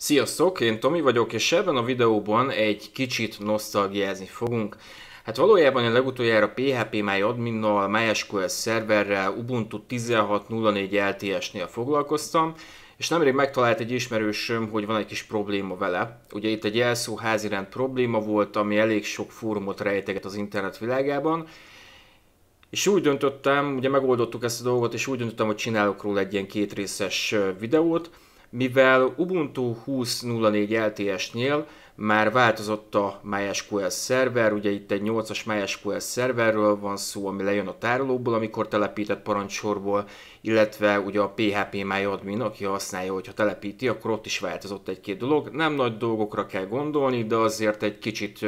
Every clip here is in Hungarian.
Sziasztok, én Tomi vagyok, és ebben a videóban egy kicsit nosztalgiázni fogunk. Hát valójában én legutoljára PHP MyAdminnal, MySQL szerverrel, Ubuntu 16.04 LTS-nél foglalkoztam, és nemrég megtalált egy ismerősöm, hogy van egy kis probléma vele. Ugye itt egy jelszó házirend probléma volt, ami elég sok fórumot rejteget az internet világában, és úgy döntöttem, ugye megoldottuk ezt a dolgot, és úgy döntöttem, hogy csinálok róla egy ilyen kétrészes videót, mivel Ubuntu 20.04 LTS-nél már változott a MySQL szerver, ugye itt egy 8-as MySQL szerverről van szó, ami lejön a tárolóból, amikor telepített parancsorból, illetve ugye a PHP MyAdmin, aki használja, hogyha telepíti, akkor ott is változott egy-két dolog. Nem nagy dolgokra kell gondolni, de azért egy kicsit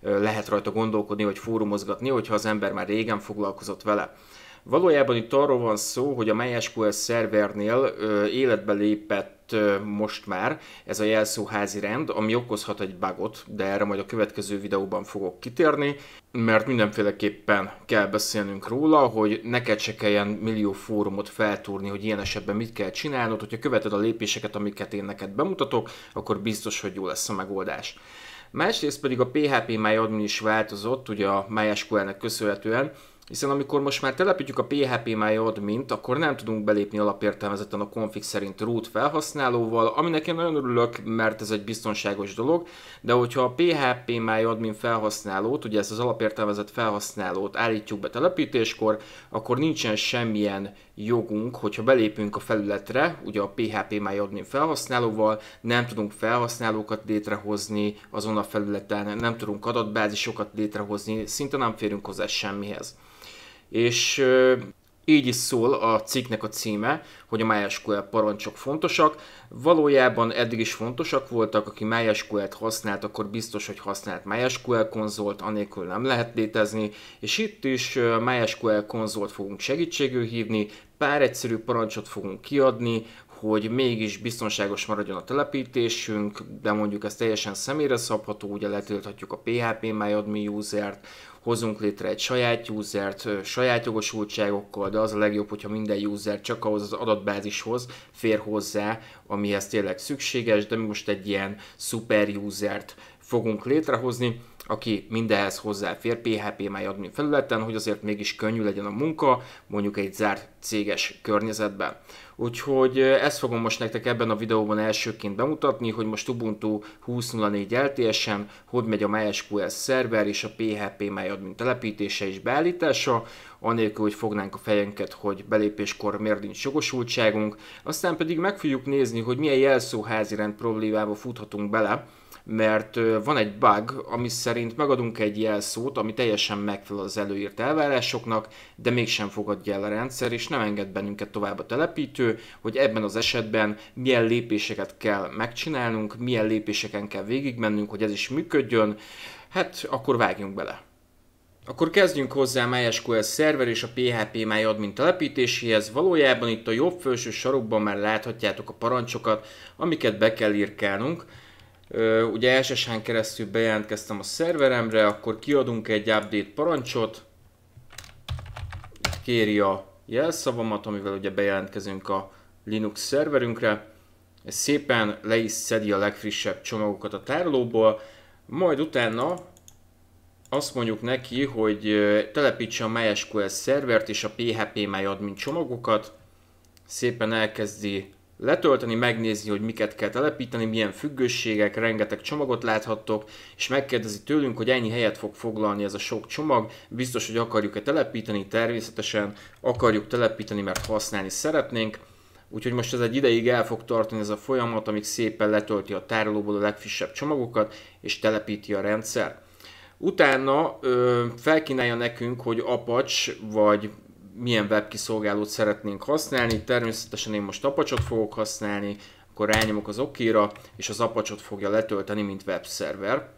lehet rajta gondolkodni, vagy fórumozgatni, hogyha az ember már régen foglalkozott vele. Valójában itt arról van szó, hogy a MySQL szervernél életbe lépett most már ez a jelszóházi rend, ami okozhat egy bugot, de erre majd a következő videóban fogok kitérni, mert mindenféleképpen kell beszélnünk róla, hogy neked se kelljen millió fórumot feltúrni, hogy ilyen esetben mit kell csinálnod, hogyha követed a lépéseket, amiket én neked bemutatok, akkor biztos, hogy jó lesz a megoldás. Másrészt pedig a PHP MyAdmin is változott, ugye a MySQL-nek köszönhetően, hiszen amikor most már telepítjük a PHP MyAdmin-t, akkor nem tudunk belépni alapértelmezetten a config szerint root felhasználóval, aminek én nagyon örülök, mert ez egy biztonságos dolog, de hogyha a PHP MyAdmin felhasználót, ugye ezt az alapértelmezett felhasználót állítjuk be telepítéskor, akkor nincsen semmilyen jogunk, hogyha belépünk a felületre, ugye a PHP MyAdmin felhasználóval, nem tudunk felhasználókat létrehozni azon a felületen, nem tudunk adatbázisokat létrehozni, szinte nem férünk hozzá semmihez és így is szól a cikknek a címe, hogy a MySQL parancsok fontosak. Valójában eddig is fontosak voltak, aki MySQL-t használt, akkor biztos, hogy használt MySQL konzolt, anélkül nem lehet létezni, és itt is MySQL konzolt fogunk segítségül hívni, pár egyszerű parancsot fogunk kiadni, hogy mégis biztonságos maradjon a telepítésünk, de mondjuk ez teljesen személyre szabható, ugye letilthatjuk a PHP MyAdmin usert, hozunk létre egy saját usert, saját jogosultságokkal, de az a legjobb, hogyha minden user csak ahhoz az adatbázishoz fér hozzá, amihez tényleg szükséges, de mi most egy ilyen super usert fogunk létrehozni, aki mindenhez hozzáfér PHP MyAdmin felületen, hogy azért mégis könnyű legyen a munka, mondjuk egy zárt céges környezetben. Úgyhogy ezt fogom most nektek ebben a videóban elsőként bemutatni, hogy most Ubuntu 20.04 LTS-en hogy megy a MySQL szerver és a PHP MyAdmin telepítése és beállítása, anélkül, hogy fognánk a fejenket, hogy belépéskor miért nincs jogosultságunk, aztán pedig meg fogjuk nézni, hogy milyen jelszóházi rend problémába futhatunk bele, mert van egy bug, ami szerint megadunk egy jelszót, ami teljesen megfelel az előírt elvárásoknak, de mégsem fogadja el a rendszer, és nem enged bennünket tovább a telepítő, hogy ebben az esetben milyen lépéseket kell megcsinálnunk, milyen lépéseken kell végigmennünk, hogy ez is működjön. Hát akkor vágjunk bele. Akkor kezdjünk hozzá a MySQL szerver és a PHP MyAdmin telepítéséhez. Valójában itt a jobb felső sarokban már láthatjátok a parancsokat, amiket be kell írkálnunk. Ugye SSH-n keresztül bejelentkeztem a szerveremre, akkor kiadunk egy update parancsot, kéri a jelszavamat, amivel ugye bejelentkezünk a Linux szerverünkre. Ez szépen le is szedi a legfrissebb csomagokat a tárolóból, majd utána azt mondjuk neki, hogy telepítse a MySQL szervert és a PHP MyAdmin csomagokat, szépen elkezdi letölteni, megnézni, hogy miket kell telepíteni, milyen függőségek, rengeteg csomagot láthattok, és megkérdezi tőlünk, hogy ennyi helyet fog foglalni ez a sok csomag, biztos, hogy akarjuk-e telepíteni, természetesen akarjuk telepíteni, mert használni szeretnénk, Úgyhogy most ez egy ideig el fog tartani ez a folyamat, amíg szépen letölti a tárolóból a legfrissebb csomagokat, és telepíti a rendszer. Utána ö, felkínálja nekünk, hogy Apache vagy milyen webkiszolgálót szeretnénk használni. Természetesen én most Apache-ot fogok használni, akkor rányomok az OK-ra, és az Apache-ot fogja letölteni, mint webszerver.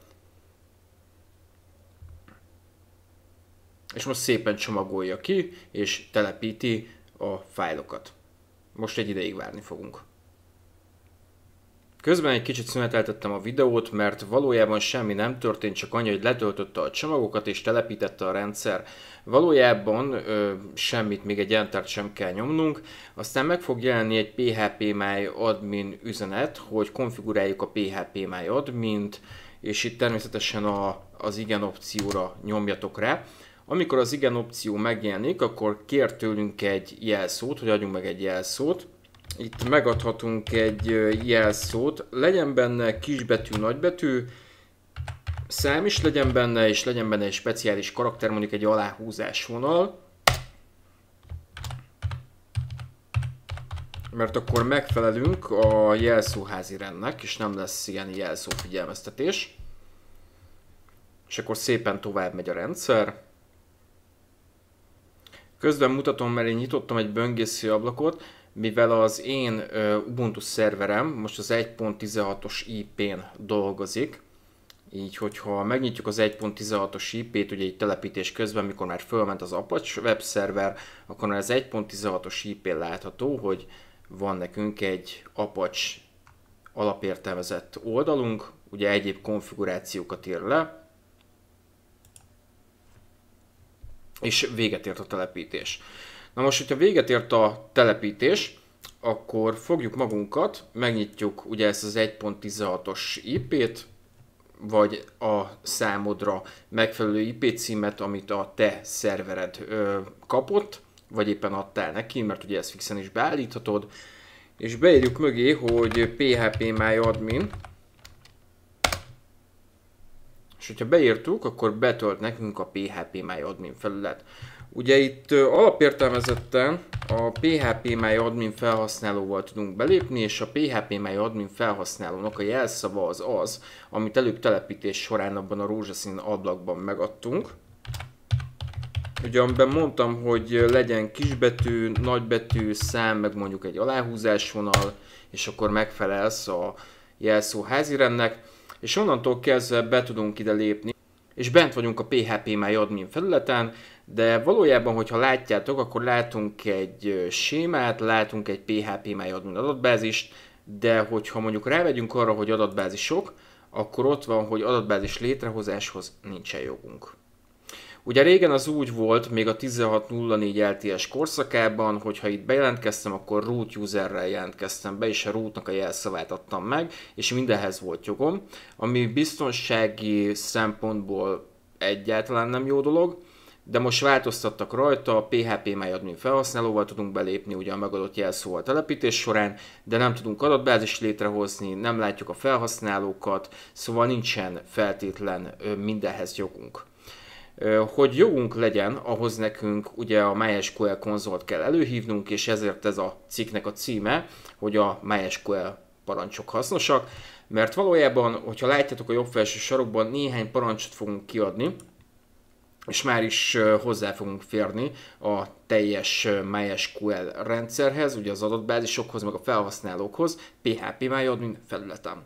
És most szépen csomagolja ki, és telepíti a fájlokat. Most egy ideig várni fogunk. Közben egy kicsit szüneteltettem a videót, mert valójában semmi nem történt, csak annyi, hogy letöltötte a csomagokat és telepítette a rendszer. Valójában ö, semmit, még egy entert sem kell nyomnunk. Aztán meg fog jelenni egy phpmy admin üzenet, hogy konfiguráljuk a phpmy admint, és itt természetesen a, az igen opcióra nyomjatok rá. Amikor az igen opció megjelenik, akkor kér tőlünk egy jelszót, hogy adjunk meg egy jelszót. Itt megadhatunk egy jelszót, legyen benne kisbetű, nagybetű, szám is legyen benne, és legyen benne egy speciális karakter, mondjuk egy aláhúzás vonal. Mert akkor megfelelünk a jelszóházi rendnek, és nem lesz ilyen jelszó figyelmeztetés. És akkor szépen tovább megy a rendszer. Közben mutatom, mert én nyitottam egy böngésző ablakot, mivel az én Ubuntu szerverem most az 1.16-os IP-n dolgozik, így hogyha megnyitjuk az 1.16-os IP-t, ugye egy telepítés közben, mikor már fölment az Apache webszerver, akkor az 1.16-os IP látható, hogy van nekünk egy Apache alapértelmezett oldalunk, ugye egyéb konfigurációkat ír le, és véget ért a telepítés. Na most, hogyha véget ért a telepítés, akkor fogjuk magunkat, megnyitjuk ugye ezt az 1.16-os IP-t, vagy a számodra megfelelő IP címet, amit a te szervered ö, kapott, vagy éppen adtál neki, mert ugye ezt fixen is beállíthatod, és beírjuk mögé, hogy phpMyAdmin, és hogyha beírtuk, akkor betölt nekünk a phpMyAdmin felület. Ugye itt alapértelmezetten a phpMyAdmin felhasználóval tudunk belépni, és a phpMyAdmin felhasználónak a jelszava az az, amit előbb telepítés során abban a rózsaszín ablakban megadtunk. Ugye amiben mondtam, hogy legyen kisbetű, nagybetű, szám, meg mondjuk egy aláhúzásvonal, és akkor megfelelsz a jelszó házirendnek, és onnantól kezdve be tudunk ide lépni, és bent vagyunk a phpMyAdmin felületen, de valójában, hogyha látjátok, akkor látunk egy sémát, látunk egy phpMyAdmin adatbázist, de hogyha mondjuk rávegyünk arra, hogy adatbázisok, akkor ott van, hogy adatbázis létrehozáshoz nincsen jogunk. Ugye régen az úgy volt, még a 1604 LTS korszakában, hogyha itt bejelentkeztem, akkor root userrel jelentkeztem be, és a rootnak a jelszavát adtam meg, és mindenhez volt jogom, ami biztonsági szempontból egyáltalán nem jó dolog, de most változtattak rajta, a PHP felhasználóval tudunk belépni ugye a megadott jelszóval telepítés során, de nem tudunk adatbázis létrehozni, nem látjuk a felhasználókat, szóval nincsen feltétlen mindenhez jogunk. Hogy jogunk legyen, ahhoz nekünk ugye a MySQL konzolt kell előhívnunk, és ezért ez a cikknek a címe, hogy a MySQL parancsok hasznosak, mert valójában, hogyha látjátok a jobb felső sarokban, néhány parancsot fogunk kiadni, és már is hozzá fogunk férni a teljes MySQL rendszerhez, ugye az adatbázisokhoz, meg a felhasználókhoz, PHP MyAdmin felületen.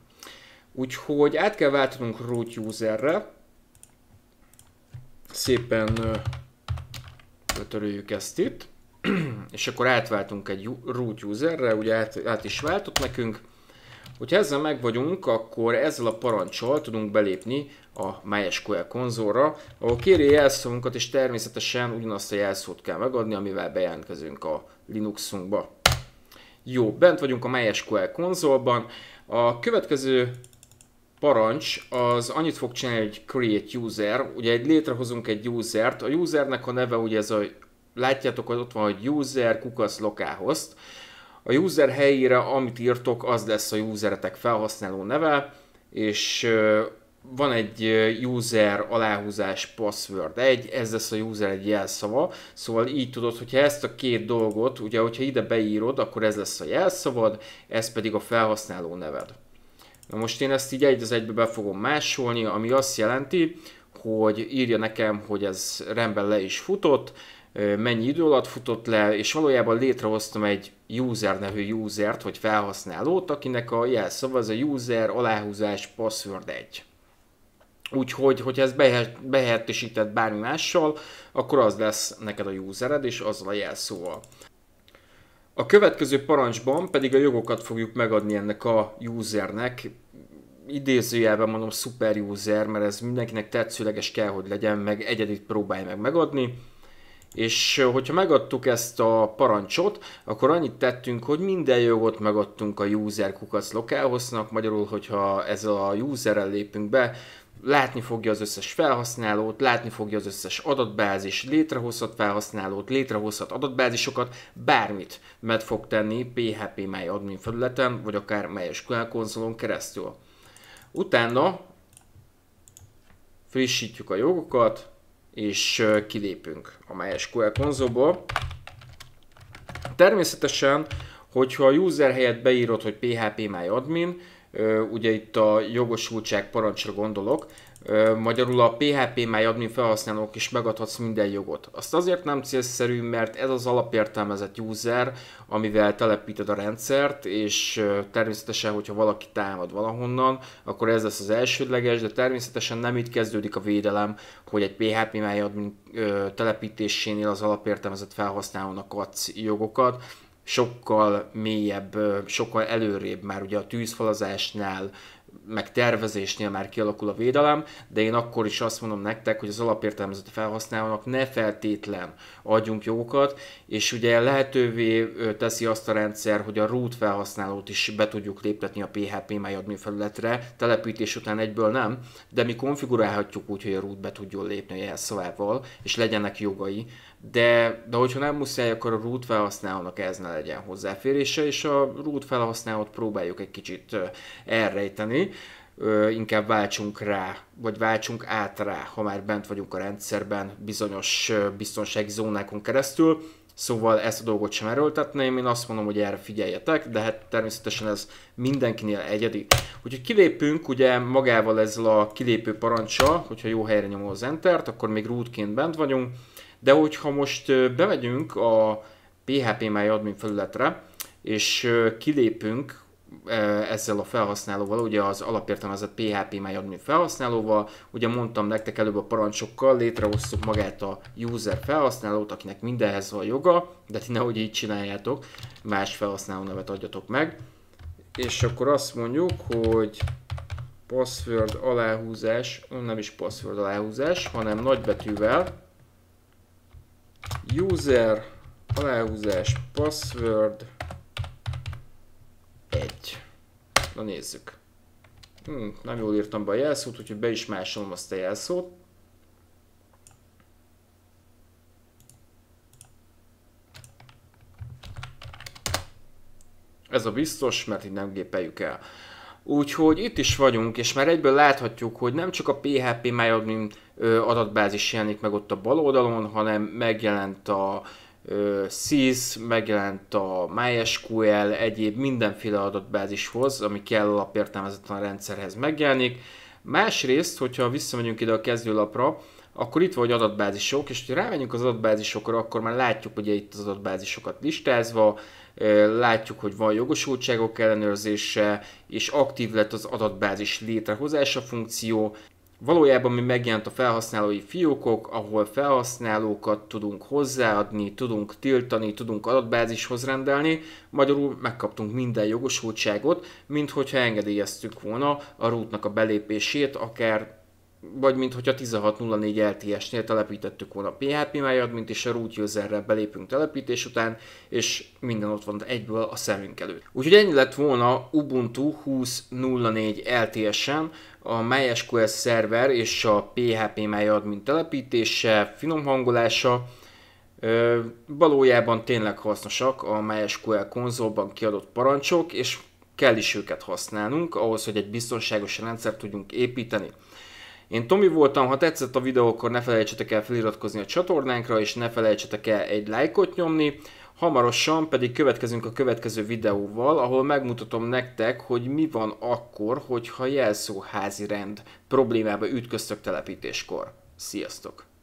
Úgyhogy át kell váltanunk root userre, szépen letöröljük ezt itt, és akkor átváltunk egy root userre, ugye át, át is váltott nekünk, Hogyha ezzel meg vagyunk, akkor ezzel a parancsal tudunk belépni a MySQL konzolra, ahol kéri jelszónkat, és természetesen ugyanazt a jelszót kell megadni, amivel bejelentkezünk a Linuxunkba. Jó, bent vagyunk a MySQL konzolban. A következő parancs az annyit fog csinálni, hogy create user, ugye egy létrehozunk egy usert, a usernek a neve ugye ez a, látjátok, hogy ott van, hogy user kukasz localhost, a user helyére, amit írtok, az lesz a useretek felhasználó neve, és van egy user aláhúzás password egy, ez lesz a user egy jelszava, szóval így tudod, hogyha ezt a két dolgot, ugye, hogyha ide beírod, akkor ez lesz a jelszavad, ez pedig a felhasználó neved. Na most én ezt így egy az egybe be fogom másolni, ami azt jelenti, hogy írja nekem, hogy ez rendben le is futott, mennyi idő alatt futott le, és valójában létrehoztam egy user nevű usert, vagy felhasználót, akinek a jelszava az a user aláhúzás password 1. Úgyhogy, hogyha ezt behelyettesíted bármi mással, akkor az lesz neked a usered, és azzal a jelszóval. A következő parancsban pedig a jogokat fogjuk megadni ennek a usernek, idézőjelben mondom super user, mert ez mindenkinek tetszőleges kell, hogy legyen, meg egyedit próbálj meg megadni. És hogyha megadtuk ezt a parancsot, akkor annyit tettünk, hogy minden jogot megadtunk a user kukac localhostnak, magyarul, hogyha ezzel a userrel lépünk be, látni fogja az összes felhasználót, látni fogja az összes adatbázis, létrehozhat felhasználót, létrehozhat adatbázisokat, bármit meg fog tenni PHP MyAdmin felületen, vagy akár MySQL konzolon keresztül. Utána frissítjük a jogokat, és kilépünk a MySQL konzolból. Természetesen, hogyha a user helyett beírod, hogy PHP MyAdmin, ugye itt a jogosultság parancsra gondolok, Magyarul a PHP MyAdmin felhasználók is megadhatsz minden jogot. Azt azért nem célszerű, mert ez az alapértelmezett user, amivel telepíted a rendszert, és természetesen, hogyha valaki támad valahonnan, akkor ez lesz az elsődleges, de természetesen nem itt kezdődik a védelem, hogy egy PHP MyAdmin telepítésénél az alapértelmezett felhasználónak adsz jogokat, sokkal mélyebb, sokkal előrébb már ugye a tűzfalazásnál, meg tervezésnél már kialakul a védelem, de én akkor is azt mondom nektek, hogy az alapértelmezett felhasználónak ne feltétlen adjunk jogokat, és ugye lehetővé teszi azt a rendszer, hogy a root felhasználót is be tudjuk léptetni a PHP MyAdmin felületre, telepítés után egyből nem, de mi konfigurálhatjuk úgy, hogy a root be tudjon lépni a jelszavával, és legyenek jogai, de, de hogyha nem muszáj, akkor a root felhasználónak ez ne legyen hozzáférése, és a root felhasználót próbáljuk egy kicsit elrejteni, inkább váltsunk rá, vagy váltsunk át rá, ha már bent vagyunk a rendszerben bizonyos biztonsági zónákon keresztül. Szóval ezt a dolgot sem erőltetném, én azt mondom, hogy erre figyeljetek, de hát természetesen ez mindenkinél egyedi. Úgyhogy kilépünk ugye magával ezzel a kilépő parancsal, hogyha jó helyre nyomom az Entert, akkor még rootként bent vagyunk, de hogyha most bemegyünk a PHP MyAdmin felületre, és kilépünk ezzel a felhasználóval, ugye az alapértelmezett PHP MyAdmin felhasználóval, ugye mondtam nektek előbb a parancsokkal, létrehoztuk magát a user felhasználót, akinek mindenhez van joga, de ti nehogy így csináljátok, más felhasználó nevet adjatok meg. És akkor azt mondjuk, hogy password aláhúzás, nem is password aláhúzás, hanem nagybetűvel, user aláhúzás password 1. Na nézzük. Hm, nem jól írtam be a jelszót, úgyhogy be is másolom azt a jelszót. Ez a biztos, mert így nem gépeljük el. Úgyhogy itt is vagyunk, és már egyből láthatjuk, hogy nem csak a PHP MyAdmin adatbázis jelenik meg ott a bal oldalon, hanem megjelent a SIS, megjelent a MySQL, egyéb mindenféle adatbázishoz, ami kell alapértelmezetlen rendszerhez megjelenik. Másrészt, hogyha visszamegyünk ide a kezdőlapra, akkor itt vagy adatbázisok, és ha rámegyünk az adatbázisokra, akkor már látjuk ugye itt az adatbázisokat listázva, látjuk, hogy van jogosultságok ellenőrzése, és aktív lett az adatbázis létrehozása funkció, Valójában mi megjelent a felhasználói fiókok, ahol felhasználókat tudunk hozzáadni, tudunk tiltani, tudunk adatbázishoz rendelni, magyarul megkaptunk minden jogosultságot, mint hogyha engedélyeztük volna a rootnak a belépését, akár vagy mint hogyha 1604 LTS-nél telepítettük volna a PHP MyAdmin, és a root userrel belépünk telepítés után, és minden ott van egyből a szemünk előtt. Úgyhogy ennyi lett volna Ubuntu 20.04 LTS-en, a MySQL szerver és a PHP MyAdmin telepítése, finom hangolása, valójában tényleg hasznosak a MySQL konzolban kiadott parancsok, és kell is őket használnunk ahhoz, hogy egy biztonságos rendszert tudjunk építeni. Én Tomi voltam, ha tetszett a videó, akkor ne felejtsetek el feliratkozni a csatornánkra, és ne felejtsetek el egy lájkot nyomni. Hamarosan pedig következünk a következő videóval, ahol megmutatom nektek, hogy mi van akkor, hogyha jelszóházi rend problémába ütköztök telepítéskor. Sziasztok!